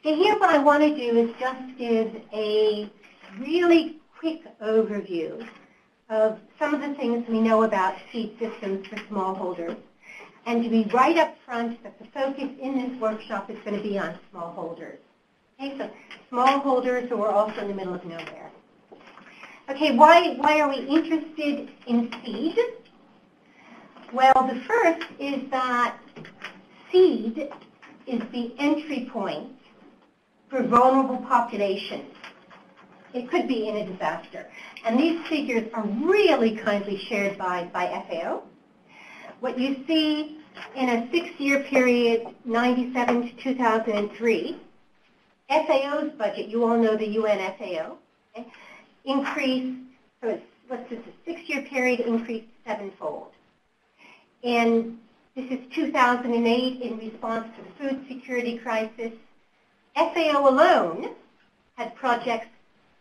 Okay, here what I want to do is just give a really quick overview of some of the things we know about seed systems for smallholders and to be right up front that the focus in this workshop is going to be on smallholders. Okay, so smallholders who are also in the middle of nowhere. Okay, why, why are we interested in seed? Well, the first is that seed is the entry point for vulnerable populations. It could be in a disaster. And these figures are really kindly shared by, by FAO. What you see in a six-year period, 97 to 2003, FAO's budget, you all know the UN FAO, okay, increased, so it's, this, a six-year period increased sevenfold. And this is 2008 in response to the food security crisis. FAO alone has projects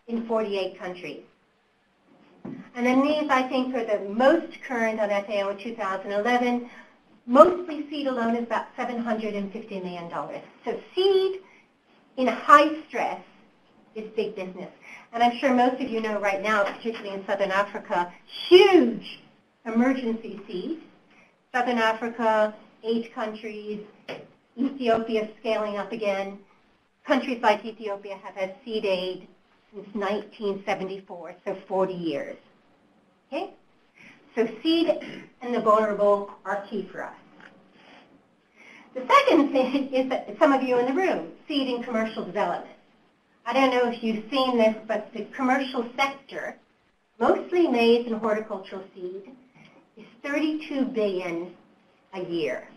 in 48 countries. And then these, I think, are the most current on FAO in 2011. Mostly seed alone is about $750 million. So seed in high stress is big business. And I'm sure most of you know right now, particularly in Southern Africa, huge emergency seed. Southern Africa, eight countries, Ethiopia scaling up again. Countries like Ethiopia have had seed aid since 1974, so 40 years. Okay? So seed and the vulnerable are key for us. The second thing is that some of you in the room, seed and commercial development. I don't know if you've seen this, but the commercial sector, mostly maize and horticultural seed, is 32 billion a year.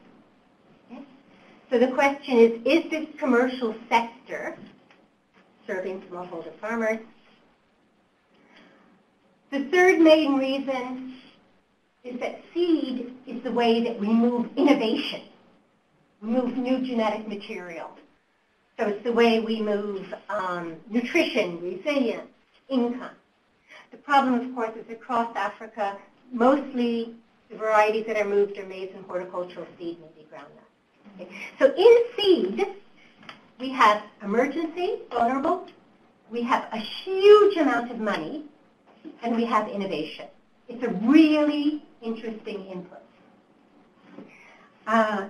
So the question is, is this commercial sector serving smallholder farmers? The third main reason is that seed is the way that we move innovation move new genetic material. So it's the way we move um, nutrition, resilience, income. The problem, of course, is across Africa, mostly the varieties that are moved are maize and horticultural seed, maybe groundnut. So in seed, we have emergency, vulnerable, we have a huge amount of money, and we have innovation. It's a really interesting input. Uh,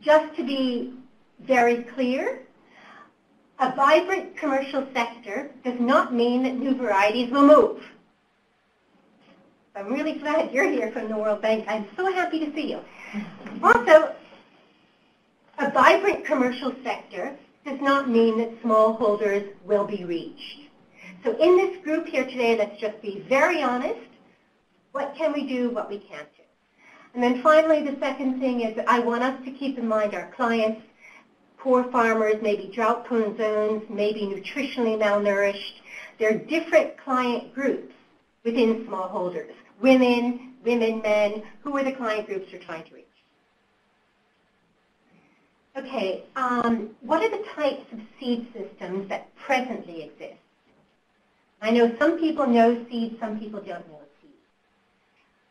just to be very clear, a vibrant commercial sector does not mean that new varieties will move. I'm really glad you're here from the World Bank. I'm so happy to see you. Also, a vibrant commercial sector does not mean that smallholders will be reached. So in this group here today, let's just be very honest. What can we do, what we can't do? And then finally, the second thing is I want us to keep in mind our clients, poor farmers, maybe drought-prone zones, maybe nutritionally malnourished. There are different client groups within smallholders. Women, women, men. Who are the client groups you're trying to reach? Okay, um, what are the types of seed systems that presently exist? I know some people know seeds, some people don't know seeds.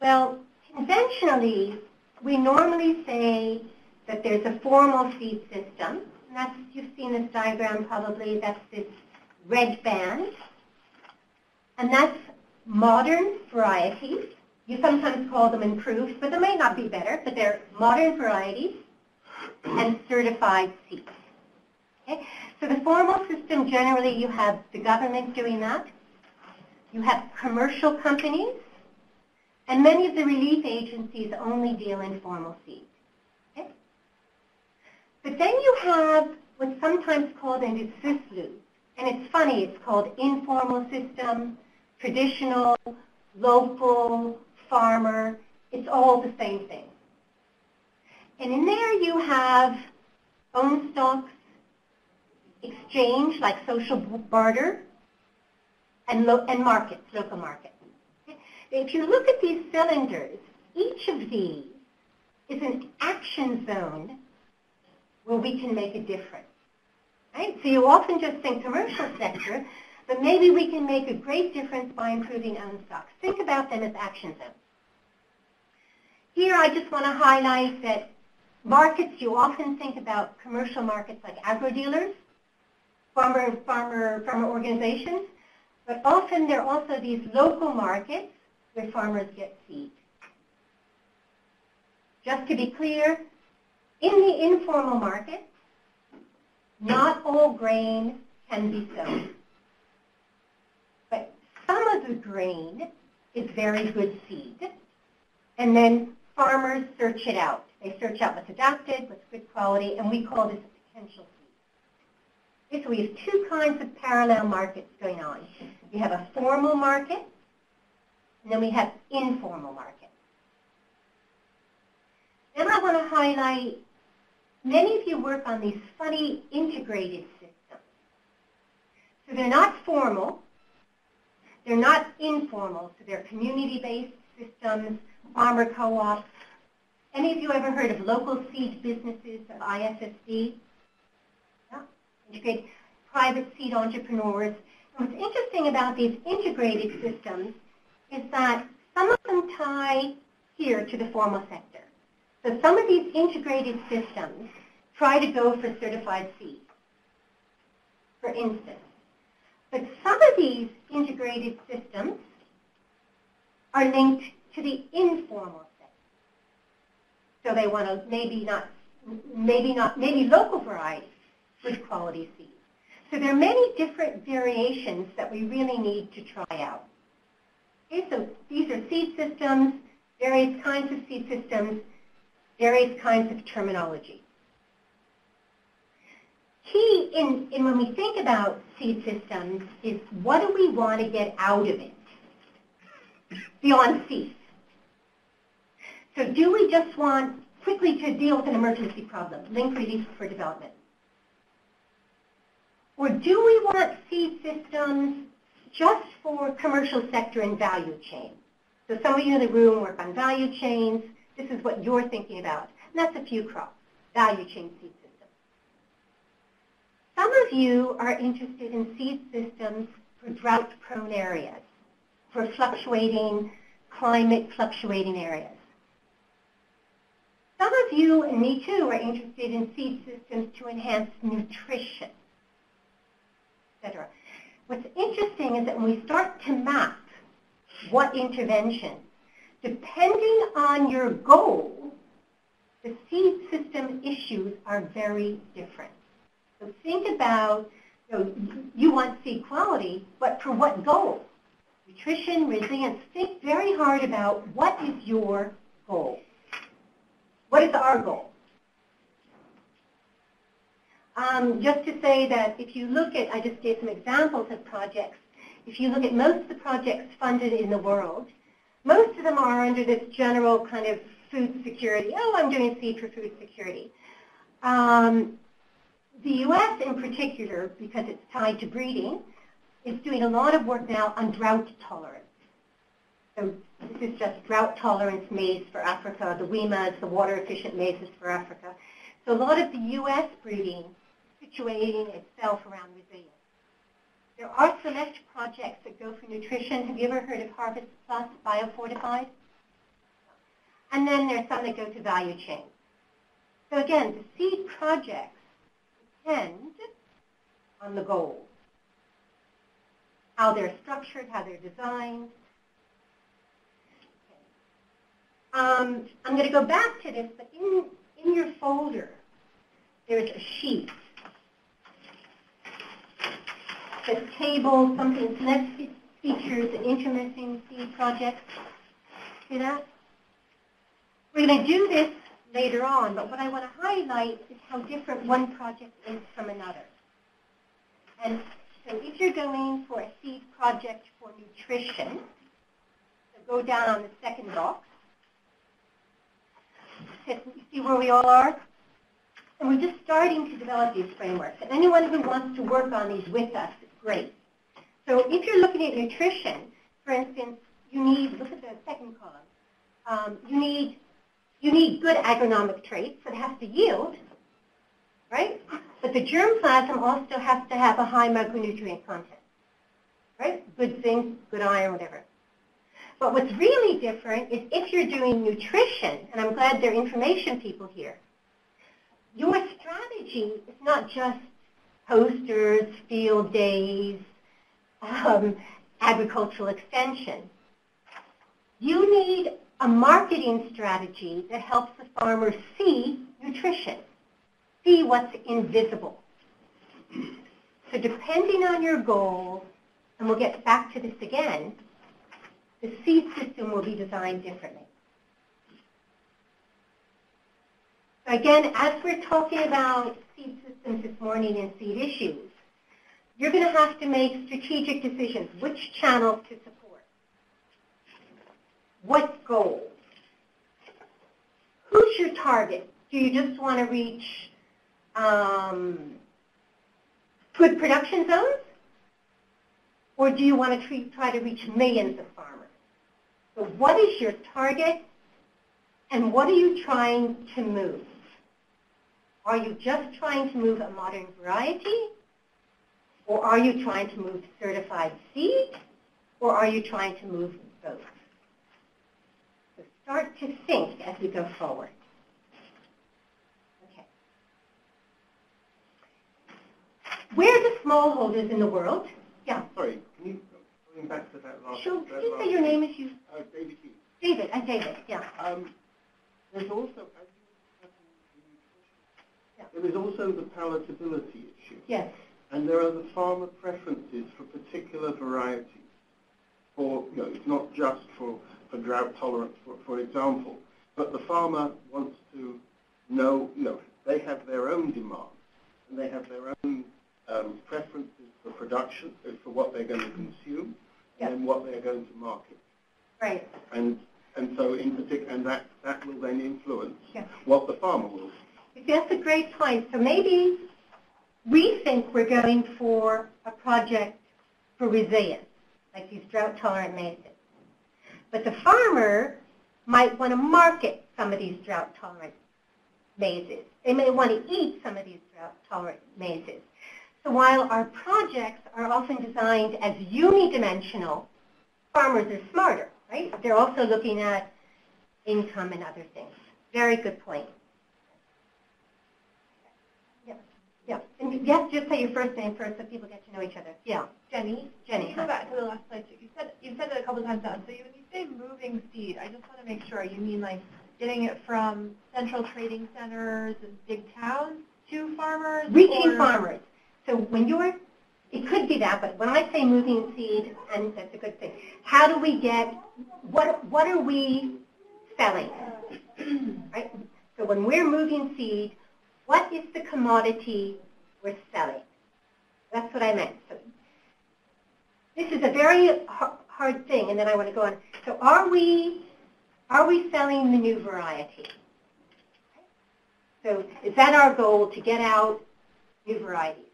Well, Conventionally, we normally say that there's a formal seed system. And that's, you've seen this diagram probably, that's this red band. And that's modern varieties. You sometimes call them improved, but they may not be better, but they're modern varieties and certified seeds. Okay? So the formal system, generally you have the government doing that. You have commercial companies and many of the relief agencies only deal in formal seed. Okay? But then you have what's sometimes called an ISISLU. And it's funny, it's called informal system, traditional, local, farmer. It's all the same thing. And in there you have own stocks, exchange like social barter, and, and markets, local markets. If you look at these cylinders, each of these is an action zone where we can make a difference. Right? So you often just think commercial sector, but maybe we can make a great difference by improving own stocks. Think about them as action zones. Here I just want to highlight that markets, you often think about commercial markets like agro-dealers, farmer, farmer, farmer organizations, but often there are also these local markets where farmers get seed. Just to be clear, in the informal market, not all grain can be sown. But some of the grain is very good seed. And then farmers search it out. They search out what's adapted, what's good quality, and we call this a potential. Okay, so we have two kinds of parallel markets going on. We have a formal market, and then we have informal market. Then I want to highlight, many of you work on these funny integrated systems. So they're not formal, they're not informal, so they're community-based systems, farmer co-ops. Any of you ever heard of local seed businesses of ISSD? Yeah, integrated private seed entrepreneurs. And what's interesting about these integrated systems is that some of them tie here to the formal sector. So some of these integrated systems try to go for certified seed, for instance. But some of these integrated systems are linked to the informal. So they want to maybe not, maybe not, maybe local varieties, good quality seeds. So there are many different variations that we really need to try out. Okay, so these are seed systems, various kinds of seed systems, various kinds of terminology. Key in, in when we think about seed systems is what do we want to get out of it beyond seeds? So do we just want quickly to deal with an emergency problem, link release for development? Or do we want seed systems just for commercial sector and value chain? So some of you in the room work on value chains. This is what you're thinking about. And that's a few crops, value chain seed systems. Some of you are interested in seed systems for drought-prone areas, for fluctuating, climate fluctuating areas. Some of you, and me too, are interested in seed systems to enhance nutrition, etc. What's interesting is that when we start to map what intervention, depending on your goal, the seed system issues are very different. So think about, you, know, you want seed quality, but for what goal? Nutrition, resilience. Think very hard about what is your goal. What is our goal? Um, just to say that if you look at, I just gave some examples of projects. If you look at most of the projects funded in the world, most of them are under this general kind of food security. Oh, I'm doing seed for food security. Um, the U.S. in particular, because it's tied to breeding, is doing a lot of work now on drought tolerance. So this is just drought tolerance maize for Africa, the WEMAs, the water efficient maizes for Africa. So a lot of the U.S. breeding situating itself around resilience. There are select projects that go for nutrition. Have you ever heard of Harvest Plus Biofortified? And then there's some that go to value chain. So again, the seed projects depend on the goals, how they're structured, how they're designed. Um, I'm going to go back to this, but in, in your folder, there's a sheet the table, something less features an intermixing seed project. See that? We're going to do this later on, but what I want to highlight is how different one project is from another. And so if you're going for a seed project for nutrition, so go down on the second box. See where we all are? And we're just starting to develop these frameworks. And anyone who wants to work on these with us great. So if you're looking at nutrition, for instance, you need, look at the second column, um, you need you need good agronomic traits that has to yield, right? But the germplasm also has to have a high micronutrient content, right? Good zinc, good iron, whatever. But what's really different is if you're doing nutrition, and I'm glad there are information people here, your strategy is not just posters, field days, um, agricultural extension. You need a marketing strategy that helps the farmer see nutrition, see what's invisible. So depending on your goal, and we'll get back to this again, the seed system will be designed differently. So again, as we're talking about seed systems this morning and seed issues, you're going to have to make strategic decisions, which channels to support, what goals, who's your target? Do you just want to reach um, good production zones? Or do you want to treat, try to reach millions of? So what is your target and what are you trying to move? Are you just trying to move a modern variety? Or are you trying to move certified seed? Or are you trying to move both? So start to think as we go forward. Okay. Where are the smallholders in the world? Yeah. Sorry, you back to that last? Sure. you say your name as you? Uh, David Hughes. David. I'm David. Yeah. Um, there's also, as you were discussing the Yeah. there is also the palatability issue, Yes. and there are the farmer preferences for particular varieties. For you know, it's not just for, for drought tolerance, for, for example, but the farmer wants to know, you know, they have their own demands, and they have their own um, preferences for production, for what they're going to consume, Yeah. and what they're going to market. Right. And and so in particular, and that that will then influence Yeah. what the farmer will. That's a great point. So maybe we think we're going for a project for resilience, like these drought-tolerant maizes. But the farmer might want to market some of these drought-tolerant maizes. They may want to eat some of these drought-tolerant maizes. So while our projects are often designed as unidimensional, farmers are smarter, right? They're also looking at income and other things. Very good point. Yeah, yeah. And yes, just say your first name first so people get to know each other. Yeah, Jenny, Jenny. can you go back to the last slide? You said you said it a couple times now. So you, when you say moving seed, I just want to make sure you mean like getting it from central trading centers and big towns to farmers. Reaching farmers. So when you're, it could be that, but when I say moving seed, and that's a good thing, how do we get, what, what are we selling? right? So when we're moving seed, what is the commodity we're selling? That's what I meant. So this is a very hard thing, and then I want to go on. So are we, are we selling the new variety? So is that our goal, to get out new varieties?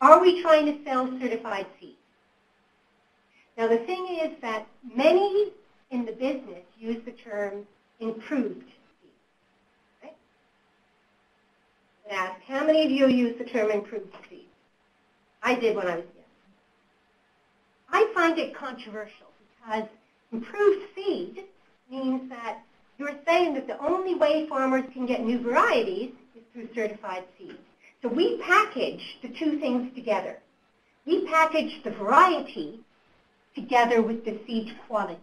Are we trying to sell certified seeds? Now the thing is that many in the business use the term improved seeds. Right? And ask, how many of you use the term improved seeds? I did when I was young. I find it controversial because improved seed means that you're saying that the only way farmers can get new varieties is through certified seeds. So we package the two things together. We package the variety together with the seed quality.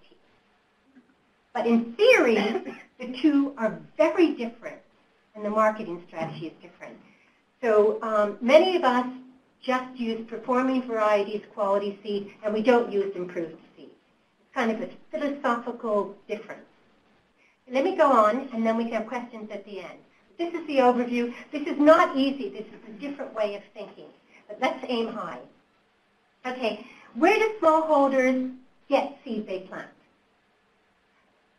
But in theory, the two are very different, and the marketing strategy is different. So um, many of us just use performing varieties, quality seed, and we don't use improved seed. It's kind of a philosophical difference. Let me go on, and then we can have questions at the end. This is the overview. This is not easy. This is a different way of thinking. But let's aim high. Okay, where do smallholders get seed they plant?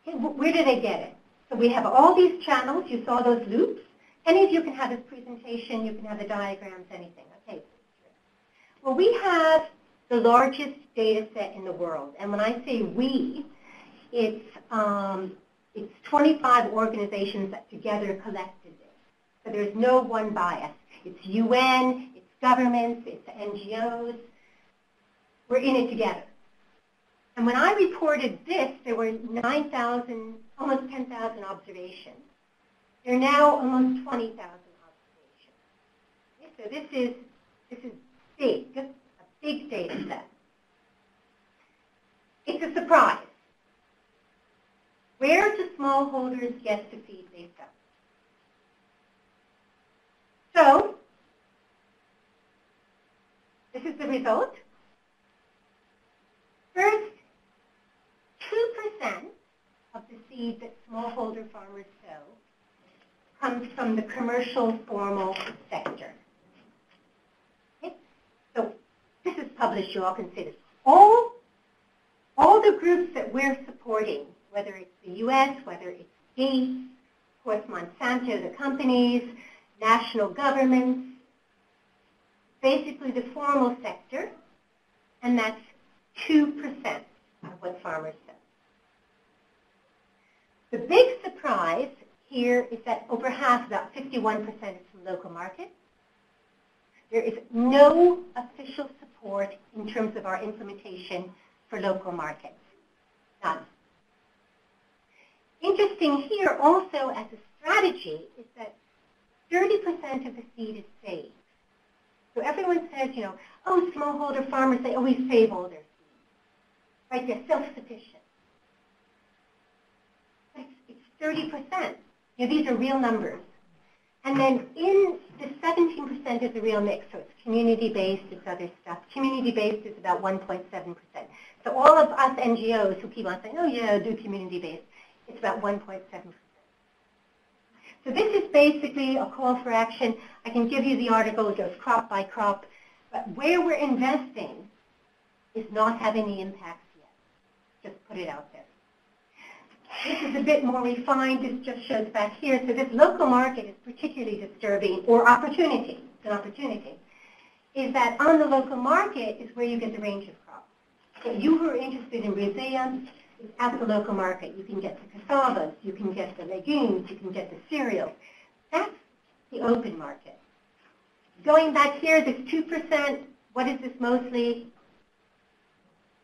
Where do they get it? So we have all these channels. You saw those loops. Any of you can have this presentation. You can have the diagrams, anything. Okay. Well, we have the largest data set in the world. And when I say we, it's, um, it's 25 organizations that together collected this. So there's no one bias. It's UN, it's governments, it's NGOs. We're in it together. And when I reported this, there were 9,000, almost 10,000 observations. There are now almost 20,000 observations. So this is, this is big, a big data set. It's a surprise. Where do smallholders get the feed they sell? So, this is the result. First, 2% of the seed that smallholder farmers sow comes from the commercial formal sector. Okay? So this is published, you all can see this. All, all the groups that we're supporting, whether it's the U.S., whether it's Gates, of course Monsanto, the companies, national governments, basically the formal sector, and that's 2% of what farmers sell. The big surprise here is that over half, about 51% is from local markets. There is no official support in terms of our implementation for local markets. None. Interesting here also as a strategy is that 30% of the seed is saved. So everyone says, you know, oh, smallholder farmers, they always save all their seed. Right, they're self-sufficient. It's 30%. You know, these are real numbers. And then in the 17% is the real mix, so it's community-based, it's other stuff. Community-based is about 1.7%. So all of us NGOs who keep on saying, oh yeah, do community-based, it's about 1.7%. So this is basically a call for action. I can give you the article, it goes crop by crop, but where we're investing is not having the impacts yet. Just put it out there. This is a bit more refined. This just shows back here. So this local market is particularly disturbing, or opportunity, it's an opportunity, is that on the local market is where you get the range of crops. So you who are interested in resilience, at the local market. You can get the cassavas, you can get the legumes, you can get the cereals. That's the open market. Going back here, this 2%, what is this mostly?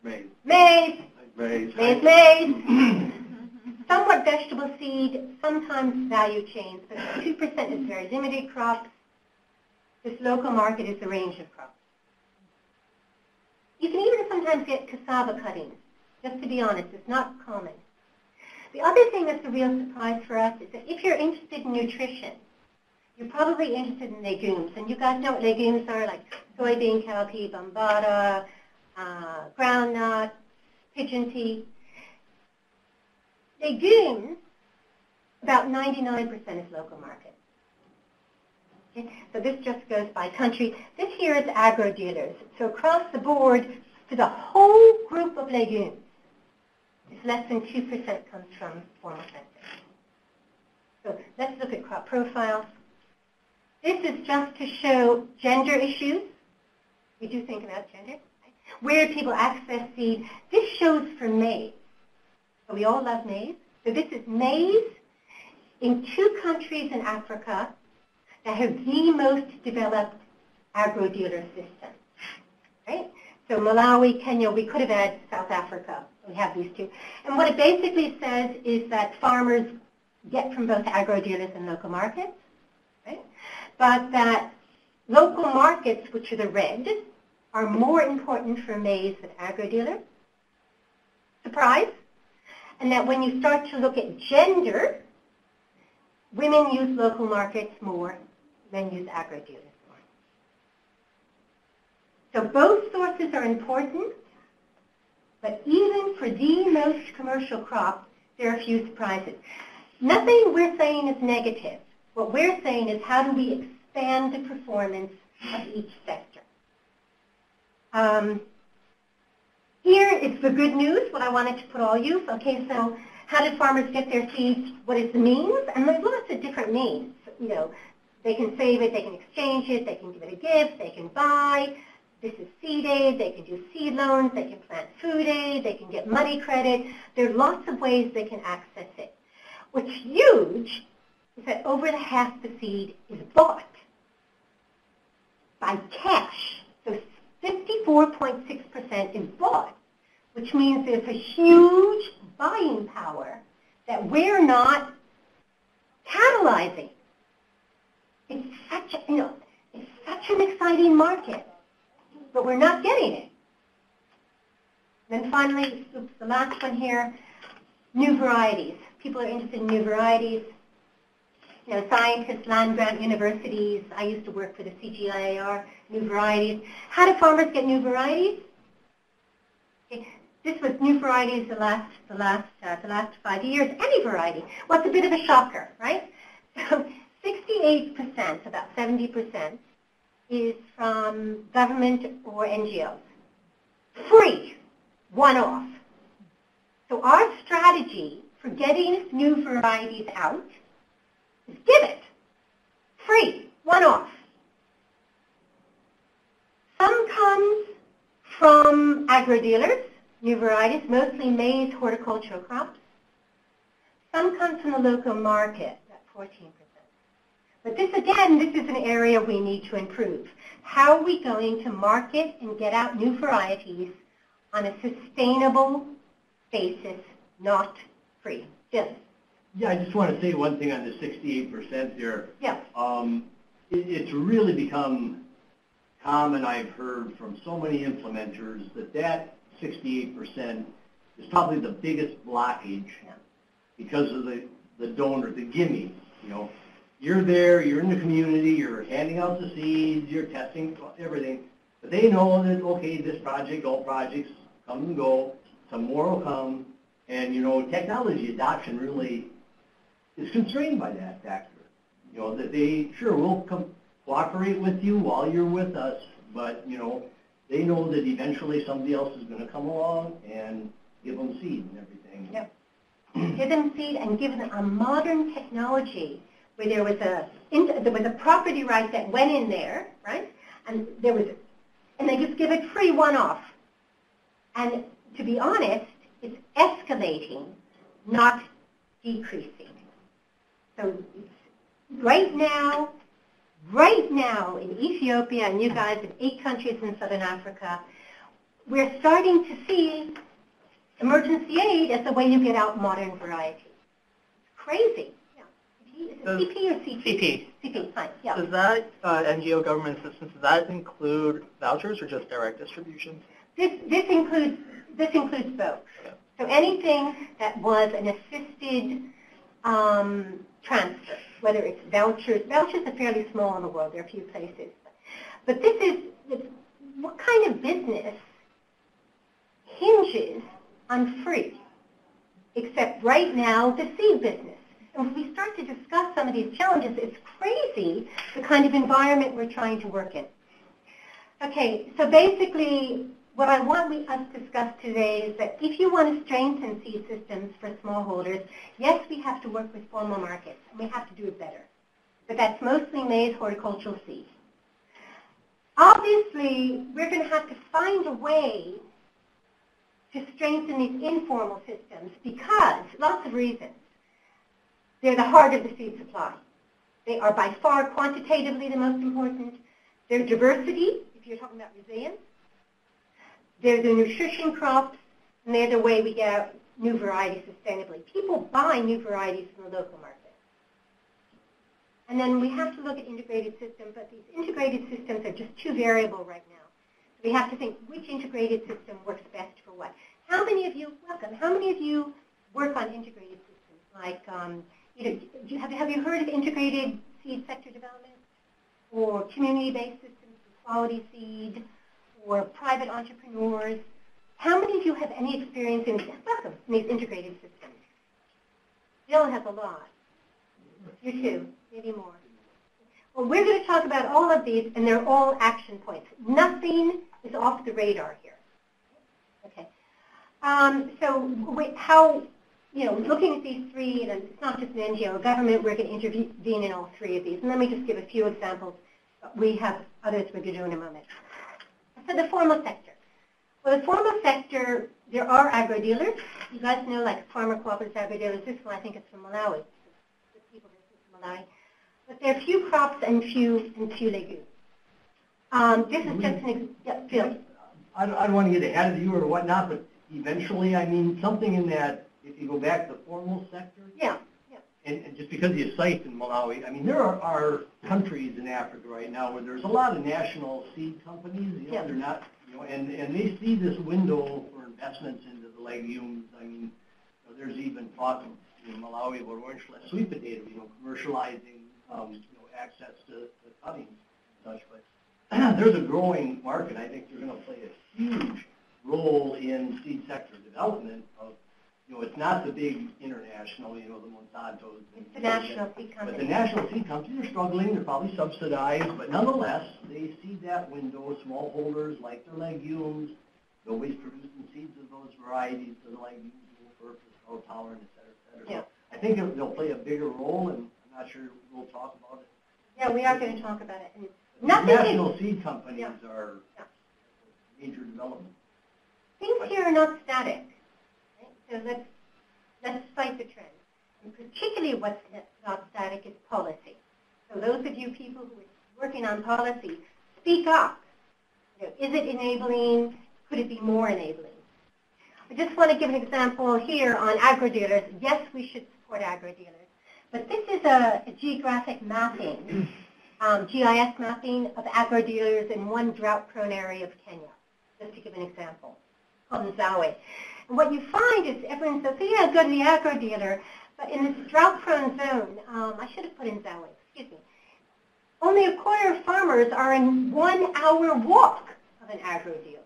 Maize. Maize. Maize. Maize, maize. Somewhat vegetable seed, sometimes value chains, but 2% is very limited crops. This local market is the range of crops. You can even sometimes get cassava cuttings. Just to be honest, it's not common. The other thing that's a real surprise for us is that if you're interested in nutrition, you're probably interested in legumes. And you guys know what legumes are, like soybean, cowpea, bambara, uh, groundnut, pigeon pea. Legumes, about 99% is local market. Okay? So this just goes by country. This here is agro dealers. So across the board, for the whole group of legumes, less than 2% comes from formal sector. So let's look at crop profiles. This is just to show gender issues. We do think about gender. Right? Where people access seed. This shows for maize. So we all love maize. So this is maize in two countries in Africa that have the most developed agro-dealer system. Right? So Malawi, Kenya, we could have had South Africa. We have these two. And what it basically says is that farmers get from both agro-dealers and local markets, right? But that local markets, which are the red, are more important for maize than agro-dealer. Surprise? And that when you start to look at gender, women use local markets more, than use agro-dealers more. So both sources are important, but even for the most commercial crop, there are a few surprises. Nothing we're saying is negative. What we're saying is how do we expand the performance of each sector. Um, here is the good news, what I wanted to put all you. Okay, so how did farmers get their seeds? What is the means? And there's lots of different means. You know, they can save it, they can exchange it, they can give it a gift, they can buy. This is seed aid, they can do seed loans, they can plant food aid, they can get money credit. There are lots of ways they can access it. What's huge is that over the half the seed is bought by cash. So 54.6% is bought, which means there's a huge buying power that we're not catalyzing. It's such you know, it's such such an exciting market, but we're not getting it. Then finally, oops, the last one here, new varieties. People are interested in new varieties. You know, scientists, land-grant universities. I used to work for the CGIAR, new varieties. How do farmers get new varieties? Okay, This was new varieties the last, the last, uh, the last five years. Any variety. Well, it's a bit of a shocker, right? So 68%, about 70%, is from government or NGOs. Free, one off. So our strategy for getting new varieties out is give it. Free, one off. Some comes from agro-dealers, new varieties, mostly maize, horticultural crops. Some comes from the local market, at 14%. But this, again, this is an area we need to improve. How are we going to market and get out new varieties on a sustainable basis, not free? Jim? Yeah, I just want to say one thing on the sixty-eight percent there. Yeah. Um, it, it's really become common, I've heard from so many implementers, that that sixty-eight percent is probably the biggest blockage because of the, the donor, the gimme, you know. You're there, you're in the community, you're handing out the seeds, you're testing everything, but they know that, okay, this project, all projects come and go, some more will come, and, you know, technology adoption really is constrained by that factor. You know, that they, sure, we'll come cooperate with you while you're with us, but, you know, they know that eventually somebody else is gonna come along and give them seed and everything. Yep. give them seed and give them a modern technology where there was a there was a property right that went in there, right? And there was, and they just give it free one off. And to be honest, it's escalating, not decreasing. So right now, right now in Ethiopia and you guys in eight countries in southern Africa, we're starting to see emergency aid as the way you get out modern varieties. Crazy. Is Does- CP or CP? CP. CP, fine, yeah. Does that uh, NGO government assistance, does that include vouchers or just direct distributions? This, this includes, this includes both. Yeah. So anything that was an assisted um, transfer, whether it's vouchers, vouchers are fairly small in the world, there are a few places. But this is, what kind of business hinges on free? Except right now, the seed business. And when we start to discuss some of these challenges, it's crazy the kind of environment we're trying to work in. Okay, so basically, what I want we, us to discuss today is that if you want to strengthen seed systems for smallholders, yes, we have to work with formal markets, and we have to do it better. But that's mostly maize horticultural seed. Obviously, we're going to have to find a way to strengthen these informal systems because, lots of reasons, they're the heart of the food supply. They are by far quantitatively the most important. Their diversity, if you're talking about resilience, they're the nutrition crops, and they're the way we get new varieties sustainably. People buy new varieties from the local market. And then we have to look at integrated systems, but these integrated systems are just too variable right now. So We have to think which integrated system works best for what. How many of you, welcome, how many of you work on integrated systems? Like, um, you know, have, have you heard of integrated seed sector development? Or community-based systems, for quality seed, or private entrepreneurs? How many of you have any experience in, welcome, in these integrated systems? Jill has a lot. You too, maybe more. Well, we're going to talk about all of these, and they're all action points. Nothing is off the radar here. Okay. Um, so how, you know, looking at these three, and it's not just an NGO, government, we're going to intervene in all three of these. And let me just give a few examples. We have others going to do in a moment. So the formal sector. Well, the formal sector, there are agro-dealers. You guys know, like farmer cooperative agro-dealers. This one, I think, is from Malawi. The people from Malawi. But there are few crops and few and few legumes. Um, this is just an example. yeah. I I don't want to get ahead of you or whatnot, but eventually, I mean, something in that, if you go back to the formal sector, Yeah, yeah. and, and just because of your site in Malawi, I mean, there are, are countries in Africa right now where there's a lot of national seed companies, you Yeah. they're not, you know, and, and they see this window for investments into the legumes. I mean, you know, there's even talk in Malawi about orange flesh sweet potato, you know, commercializing, um, you know, access to, to cuttings and such, but there's a growing market. I think they're gonna play a huge role in seed sector development of, you know, it's not the big international, you know, the Monsantos. and- It's the national seed But the national seed companies are struggling, they're probably subsidized, but nonetheless, they see that window, smallholders like their legumes, nobody's producing seeds of those varieties, so the legumes will purpose, drought tolerant, et cetera, et cetera. Yeah. So I think it'll- they'll play a bigger role, and I'm not sure we'll talk about it. Yeah, we are going to talk about it. And Nothing National seed companies Yeah. are Yeah. major development. Things here are not static. So let's, let's cite the trend. And particularly what's not static is policy. So those of you people who are working on policy, speak up. You know, is it enabling? Could it be more enabling? I just want to give an example here on agro-dealers. Yes, we should support agro-dealers. But this is a, a geographic mapping, um, GIS mapping of agro-dealers in one drought-prone area of Kenya, just to give an example on Zawi. And what you find is everyone says, "Oh, yeah, go to the agro dealer, but in this drought-prone zone, um, I should have put in Zawi, excuse me, only a quarter of farmers are in one-hour walk of an agro dealer.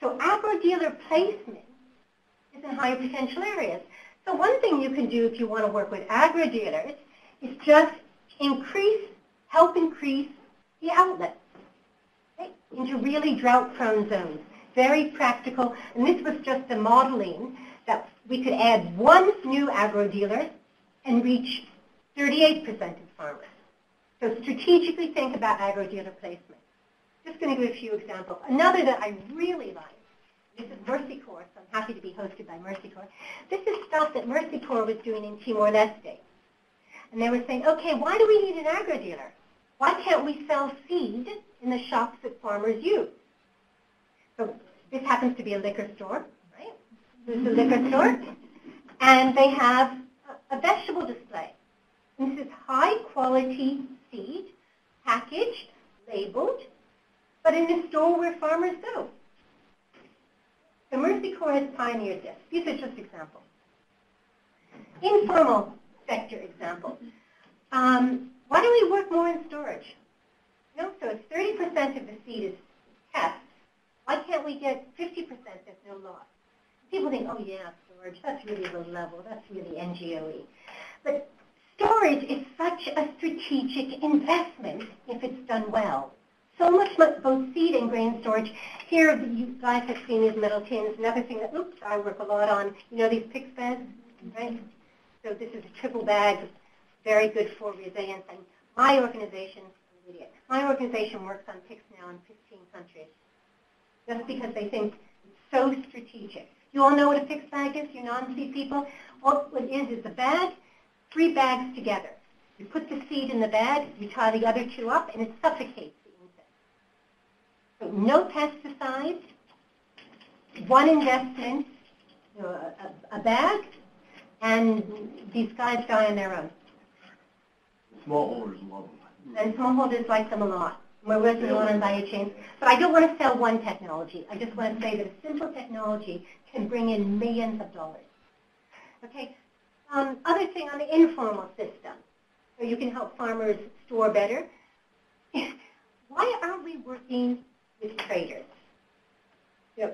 So agro dealer placement is in high potential areas. So one thing you can do if you want to work with agro dealers is just increase, help increase the outlets into really drought-prone zones. Very practical, and this was just a modeling that we could add one new agro dealer and reach 38% of farmers. So strategically think about agro dealer placement. Just going to give a few examples. Another that I really like, this is Mercy Corps, so I'm happy to be hosted by Mercy Corps. This is stuff that Mercy Corps was doing in Timor-Leste. And they were saying, okay, why do we need an agro dealer? Why can't we sell seed in the shops that farmers use? So this happens to be a liquor store, right? This is a liquor store. And they have a- vegetable display. And this is high quality seed, packaged, labeled, but in a store where farmers go. The Mercy Corps has pioneered this. These are just examples. Informal sector examples. Um, why don't we work more in storage? You know, so if 30% of the seed is kept, why can't we get 50% that's no loss? People think, oh yeah, storage, that's really low level, that's really NGOE. But storage is such a strategic investment if it's done well. So much, both seed and grain storage. Here, you guys have seen these metal tins. Another thing that, oops, I work a lot on, you know these PICS bags, right? So this is a triple bag, very good for resilience. And my organization, my organization works on PICS now in 15 countries, just because they think it's so strategic. You all know what a PICS bag is, you non-seed people? What it is is a bag, three bags together. You put the seed in the bag, you tie the other two up, and it suffocates the insect. So no pesticides, one investment, you know, a, a bag, and these guys die on their own. Smallholders love them. And smallholders like them a lot. We're working a lot on value chains. But I don't want to sell one technology. I just want to say that a simple technology can bring in millions of dollars. Okay. Um, other thing on the informal system, so you can help farmers store better. Why aren't we working with traders? You know,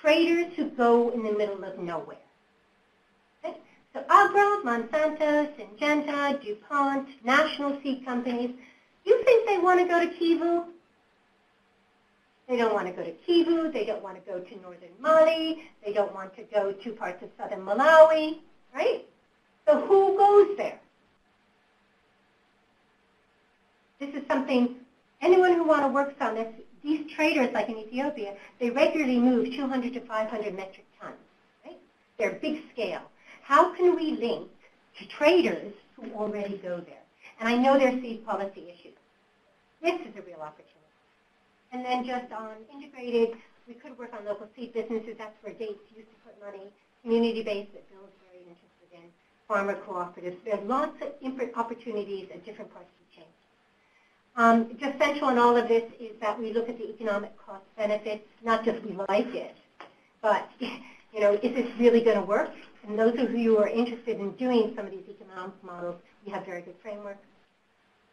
traders who go in the middle of nowhere. So Agro, Monsanto, Syngenta, DuPont, national seed companies, you think they want to go to Kivu? They don't want to go to Kivu. They don't want to go to northern Mali. They don't want to go to parts of southern Malawi, right? So who goes there? This is something, anyone who want to work on this, these traders, like in Ethiopia, they regularly move 200 to 500 metric tons, right? They're big scale. How can we link to traders who already go there? And I know there's seed policy issues. This is a real opportunity. And then just on integrated, we could work on local seed businesses. That's where Gates used to put money. Community-based that Bill's very interested in. farmer cooperatives. There are lots of opportunities at different parts of the chain. Um, just central in all of this is that we look at the economic cost benefits, not just we like it, but, you know, is this really going to work? And those of you who are interested in doing some of these economic models, we have very good frameworks.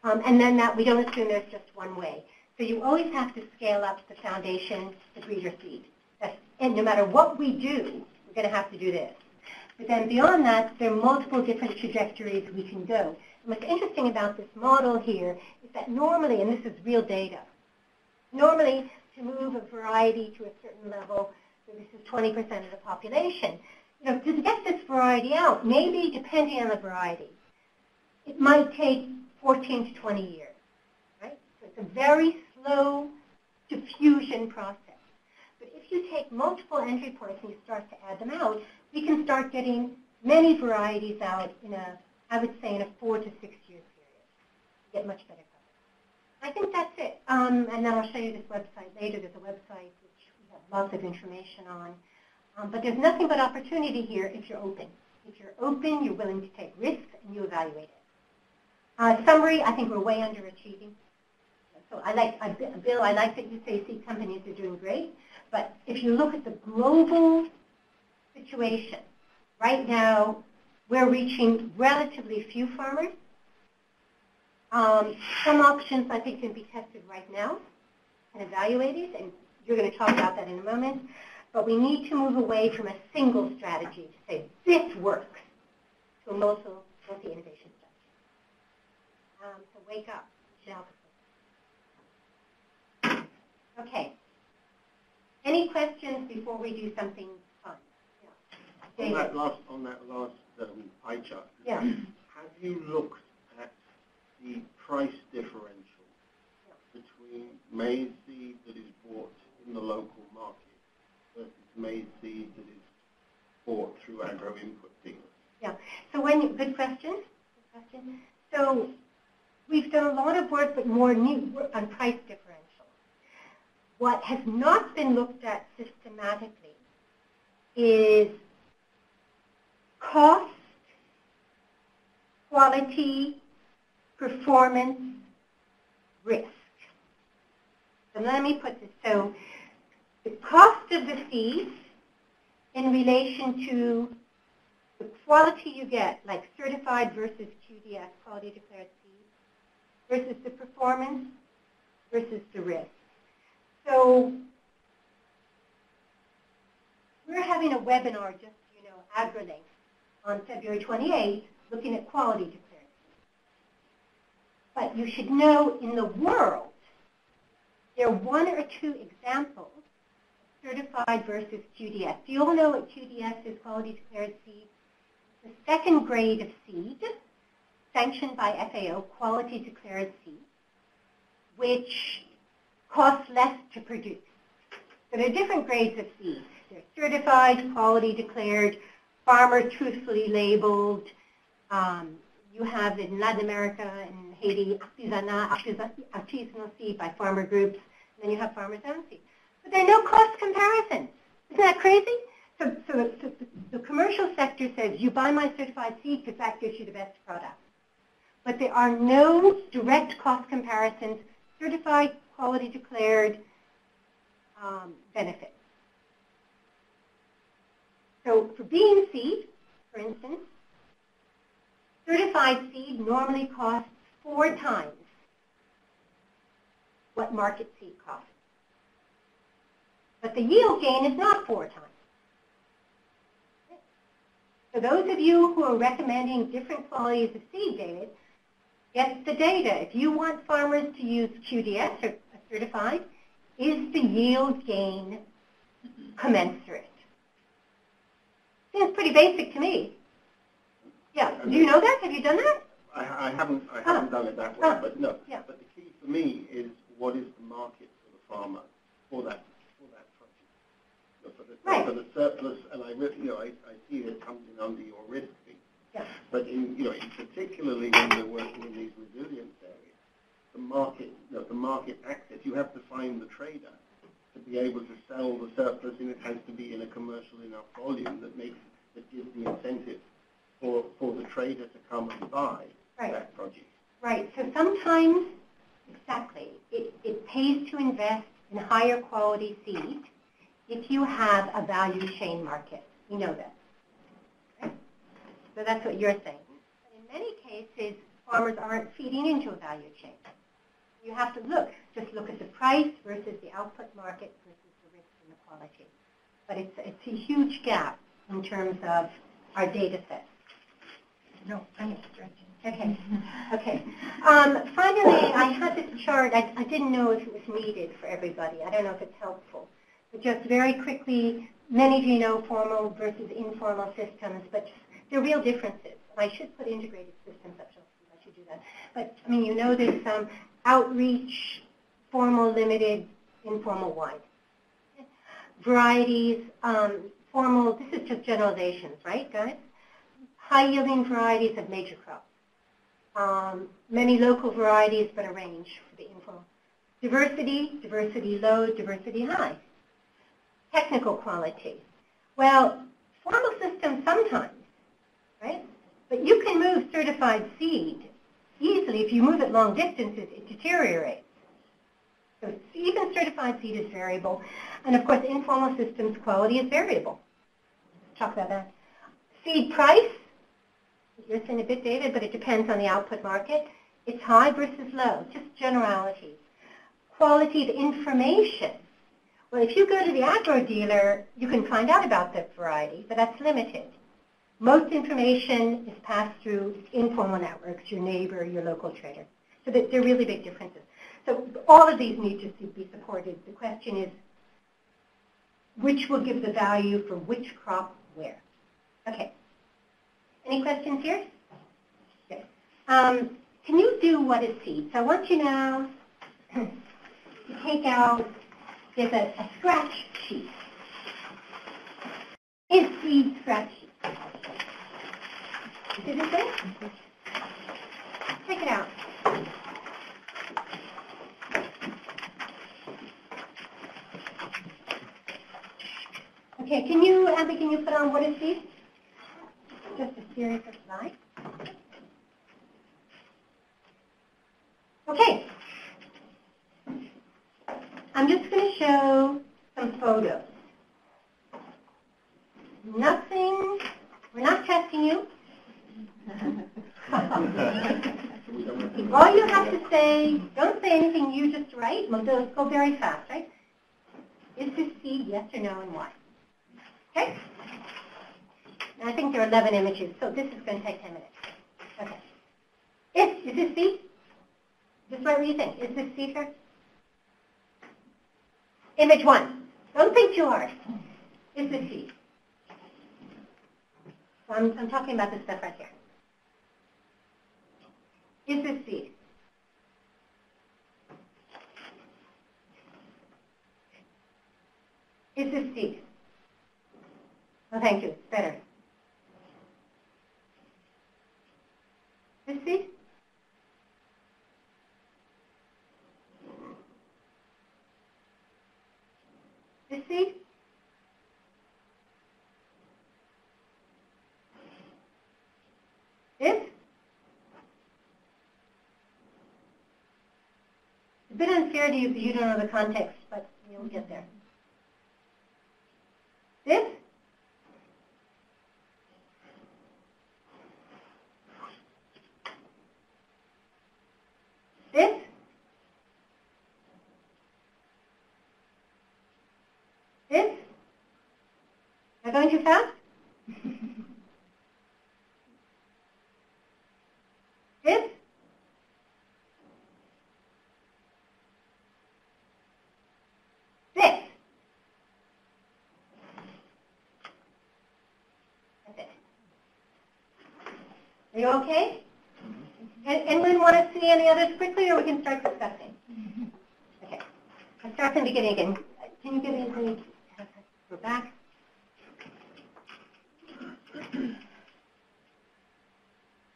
Um, and then that we don't assume there's just one way. So you always have to scale up the foundation, to the breeder seed. That's, and no matter what we do, we're going to have to do this. But then beyond that, there are multiple different trajectories we can go. And what's interesting about this model here is that normally, and this is real data, normally to move a variety to a certain level, so this is 20% of the population, you know, to get this variety out, maybe depending on the variety, it might take 14 to 20 years, right? So it's a very slow diffusion process. But if you take multiple entry points and you start to add them out, we can start getting many varieties out in a, I would say, in a four to six year period. Get much better coverage. I think that's it. Um, and then I'll show you this website later. There's a website which we have lots of information on. Um, but there's nothing but opportunity here if you're open. If you're open, you're willing to take risks, and you evaluate it. Uh, summary, I think we're way underachieving. So I like, I, Bill, I like that you say seed companies are doing great, but if you look at the global situation, right now we're reaching relatively few farmers. Um, some options I think can be tested right now and evaluated, and you're going to talk about that in a moment. But we need to move away from a single strategy to say this works to a multi, multi-innovation wake up, Michelle. Okay. Any questions before we do something fun? Yeah. On that last, on that last um, pie chart, Yeah. have you looked at the price differential between maize seed that is bought in the local market versus maize seed that is bought through agro input dealers? Yeah. So when, good question, good question. So we've done a lot of work, but more new on price differential. What has not been looked at systematically is cost, quality, performance, risk. So let me put this. So the cost of the seed in relation to the quality you get, like certified versus QDS, quality declared versus the performance versus the risk. So we're having a webinar, just you know, AgriLink, on February 28th, looking at quality declared seed. But you should know in the world, there are one or two examples certified versus QDS. Do you all know what QDS is, quality declared seed? the second grade of seed, sanctioned by FAO, quality declared seed, which costs less to produce. So there are different grades of seed. They're certified, quality declared, farmer truthfully labeled. Um, you have in Latin America and Haiti artisanal seed by farmer groups, and then you have farmers' own seed. But there are no cost comparisons. Isn't that crazy? So, so, so the commercial sector says, you buy my certified seed because that gives you the best product. But there are no direct cost comparisons, certified, quality declared um, benefits. So for bean seed, for instance, certified seed normally costs four times what market seed costs. But the yield gain is not four times. For those of you who are recommending different qualities of seed, David, get the data. If you want farmers to use QDS or certified, is the yield gain commensurate? Seems pretty basic to me. Yeah, do you know that? Have you done that? I, I haven't, I haven't done it that way, Ah. but no. Yeah. But the key for me is what is the market for the farmer for that, for that? So For the, Right. for the surplus, and I, you know, I, I see it comes in under your risk. Yeah. But in, you know, in particularly when we're working in these resilience areas, the market, you know, the market access, you have to find the trader to be able to sell the surplus, and it has to be in a commercial enough volume that makes, that gives the incentive for, for the trader to come and buy Right. that produce. Right, so sometimes, exactly, it, it pays to invest in higher quality seed if you have a value chain market. We know that. So that's what you're saying. But in many cases, farmers aren't feeding into a value chain. You have to look, just look at the price versus the output market versus the risk and the quality. But it's, it's a huge gap in terms of our data set. No, I'm stretching. Okay, okay. Um, finally, I had this chart. I, I didn't know if it was needed for everybody. I don't know if it's helpful. But just very quickly, many of you know formal versus informal systems, but there are real differences. I should put integrated systems up. I should do that. But I mean, you know, there's some outreach, formal, limited, informal, wide. Varieties, um, formal. This is just generalizations, right, guys? High-yielding varieties of major crops um, many local varieties, but a range for the informal. Diversity, diversity low, diversity high. Technical quality. Well, formal systems sometimes, right? But you can move certified seed easily. If you move it long distances, it deteriorates. So even certified seed is variable. And of course, informal systems quality is variable. Talk about that. Seed price, you're saying a bit dated, but it depends on the output market. It's high versus low, just generalities. Quality of information. Well, if you go to the agro dealer, you can find out about the variety, but that's limited. Most information is passed through informal networks, your neighbor, your local trader. So there are really big differences. So all of these need to be supported. The question is, which will give the value for which crop where? Okay. Any questions here? Okay. Um, can you do what is seed? So I want you now to take out, there's a, a scratch sheet. Is seed scratch sheet? Did it say? Take it out. Okay, can you, Abby, can you put on what is seed? just a series of slides. Okay. I'm just going to show some photos. Nothing, we're not testing you. All you have to say, don't say anything you just write, we'll go very fast, right? Is this seed yes or no and why? Okay? I think there are 11 images, so this is going to take 10 minutes. Okay. Is, is this C? Just write what you think. Is this C, sir? Image one. Don't think too hard. Is this C? So I'm, I'm talking about this stuff right here. Is this C? Is this C? Oh, thank you. Better. This seed? This seed? This? A bit unfair to you because you don't know the context, but you'll get there. This? This? This? Am I going too fast? this? This? That's it. Are you okay? And Anyone want to see any others quickly, or we can start discussing? Okay. Let's start from the beginning again. Can you give me any, go back?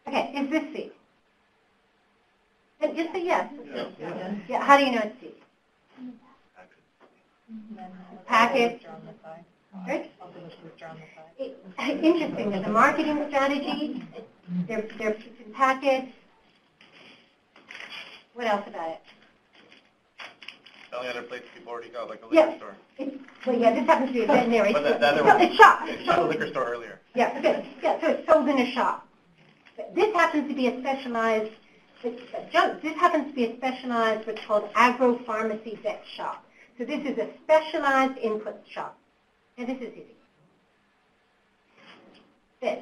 Okay, is this C? Just say yes. Yeah. Yeah, how do you know it's C? Packet. Right? It- interesting, there's a marketing strategy, they're, they're in packets. What else about it? The only other place people already go, like a Yeah. liquor store. It's, well, yeah, this happens to be a veterinary. But that- that No, was- it's shop. They shot a liquor store earlier. Yeah, okay, yeah, so it's sold in a shop. But This happens to be a specialized, it's- ju- this happens to be a specialized, what's called agro-pharmacy vet shop. So this is a specialized input shop. And this is easy. This,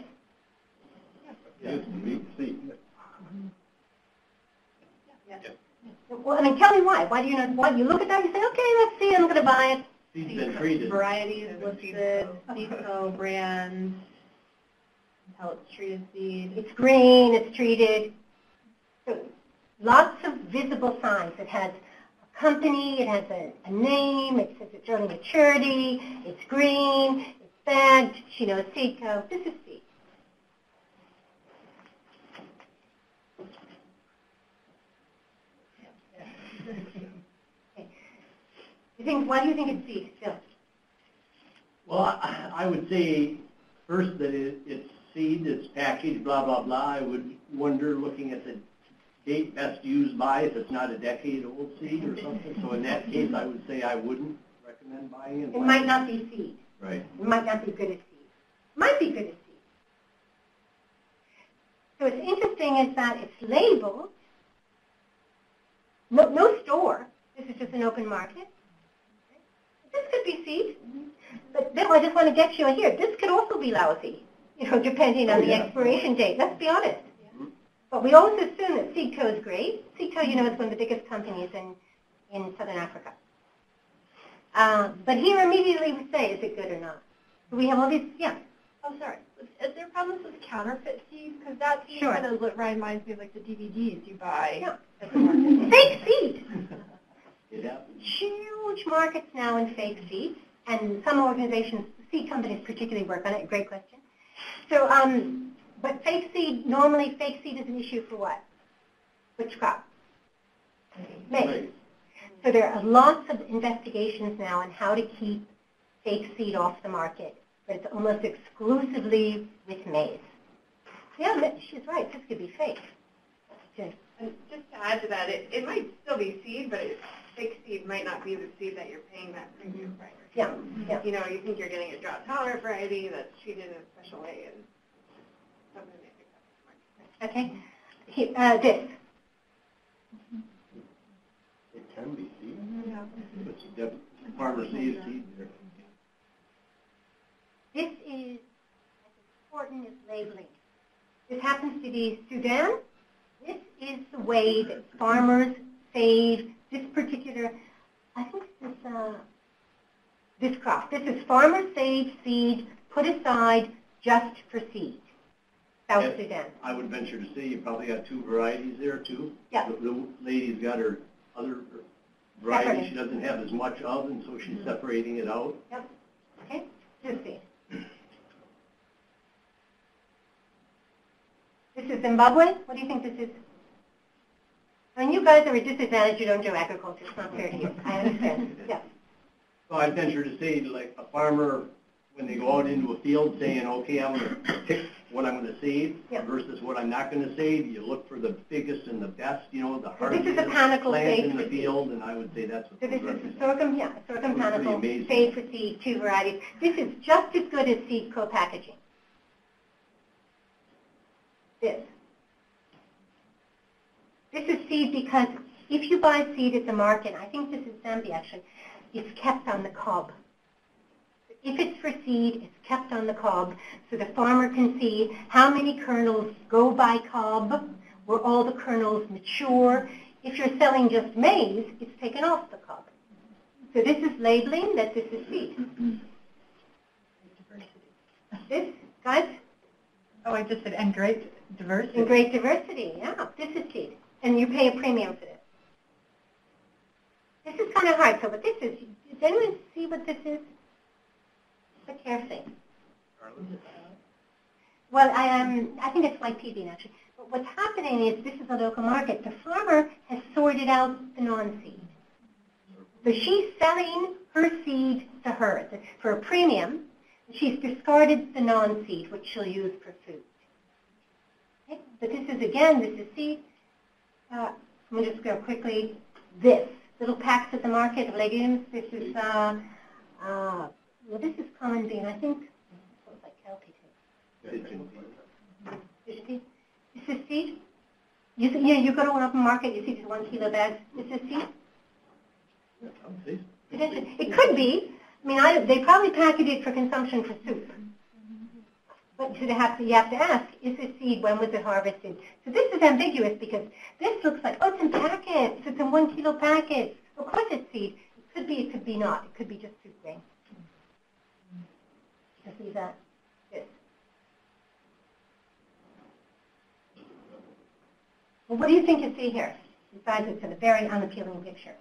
Yes, meat, seed. well, I mean, tell me why. Why do you not, why, you look at that and say, okay, let's see, I'm going to buy it. Seed's treated. Varieties listed, Seedco brand, how it's treated seed. It's green, it's treated. Lots of visible signs. It has a company, it has a, a name, it says it's early maturity, it's green, it's bagged, you know, Seedco. This is seed. Okay. You think, why do you think it's seed still? Well, I, I would say first that it, it's seed, it's packaged, blah, blah, blah. I would wonder, looking at the date best used by, if it's not a decade old seed or something. So in that case, I would say I wouldn't recommend buying it. It might not be seed. Right. It might not be good as seed. Might be good as seed. So what's interesting is that it's labeled, no, no store, this is just an open market. This could be seed, but then I just want to get you here, this could also be lousy, you know, depending on Oh, the yeah. expiration date, let's be honest. But we always assume that Seedco is great. Seedco, you know, is one of the biggest companies in, in Southern Africa. Uh, but here immediately we say, is it good or not? We have all these, yeah, Oh, sorry. Is there problems with counterfeit seed? Because that seed Sure. kind of reminds me of like the DVDs you buy. yeah. at the market. Fake seed. Huge markets now in fake seeds, and some organizations, seed companies particularly work on it. Great question. So, um, but fake seed, normally fake seed is an issue for what? Which crop? Maize. Maize. So there are lots of investigations now on how to keep fake seed off the market, but it's almost exclusively with maize. Yeah, she's right. This could be fake. Good. And just to add to that, it, it might still be seed, but it, fake seed might not be the seed that you're paying that premium price. Yeah, yeah. You know, you think you're getting a drought tolerant variety that's treated in a special way and something they pick up. Okay. Here, uh, this. It can be seed. It's def- farmer seed, seed there. This is as important as labeling. This happens to be Sudan. This is the way that farmers save this particular, I think this, uh, this crop. This is farmer saved seed put aside just for seed. South Yes. Sudan. I would venture to say you probably got two varieties there too. Yeah. The, the lady's got her other variety she doesn't have as much of, and so she's mm-hmm. separating it out. Yep. Okay, just seed. This is Zimbabwe. What do you think this is? I mean, you guys are at a disadvantage. You don't do agriculture. It's not fair to you. I understand. Yeah. So I'd venture to say, like, a farmer, when they go out into a field saying, okay, I'm gonna pick what I'm gonna save Yeah. versus what I'm not gonna save, you look for the biggest and the best, you know, the So this is a plant in the seed. field, and I would say that's what So this is represent. sorghum, yeah, sorghum panicle, amazing. save for seed, two varieties. This is just as good as Seedco packaging. This. This is seed because if you buy seed at the market, I think this is Zambia actually, it's kept on the cob. If it's for seed, it's kept on the cob so the farmer can see how many kernels go by cob, where all the kernels mature. If you're selling just maize, it's taken off the cob. So this is labeling that this is seed. This, guys, Oh, I just said, and great diversity. And great diversity, yeah, this is seed. And you pay a premium for this. This is kind of hard, so what this is, does anyone see what this is? Click here, see. Well, I, um, I think it's like PB actually. But what's happening is this is a local market. The farmer has sorted out the non-seed. So she's selling her seed to her for a premium She's discarded the non-seed, which she'll use for food. Okay, But this is, again, this is seed. Uh, Let me just go quickly. This, little packs at the market of legumes. This is, uh, uh, well, this is common bean. I think, oh, it looks like cowpea too. This is. This seed. You, see- you know, you go to an open market, you see these one kilo bags. This is seed. Potentially. It could be. I mean, I, they probably package it for consumption for soup. But you have to, you have to ask, is this seed, when was it harvested? So this is ambiguous because this looks like, oh, it's in packets, it's in one kilo packets. Of course it's seed. It could be, it could be not. It could be just soup grain. Just leave that, this. Well, what do you think you see here? Besides, it's a very unappealing picture.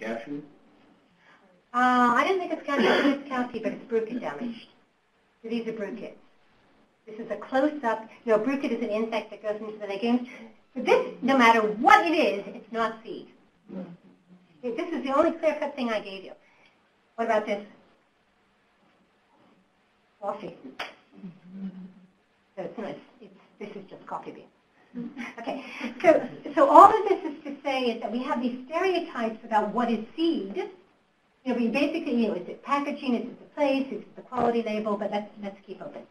Cashew? Uh, I didn't think it's county, it's county, but it's bruchid damaged. So these are bruchids. This is a close-up, you know, bruchid is an insect that goes into the legumes. But this, no matter what it is, it's not seed. This is the only clear-cut thing I gave you. What about this? Coffee. So it's it's, this is just coffee bean. Okay, so, so all of this is to say is that we have these stereotypes about what is seed, you know, we basically, you know, is it packaging, is it the place, is it the quality label, but let's, let's keep open.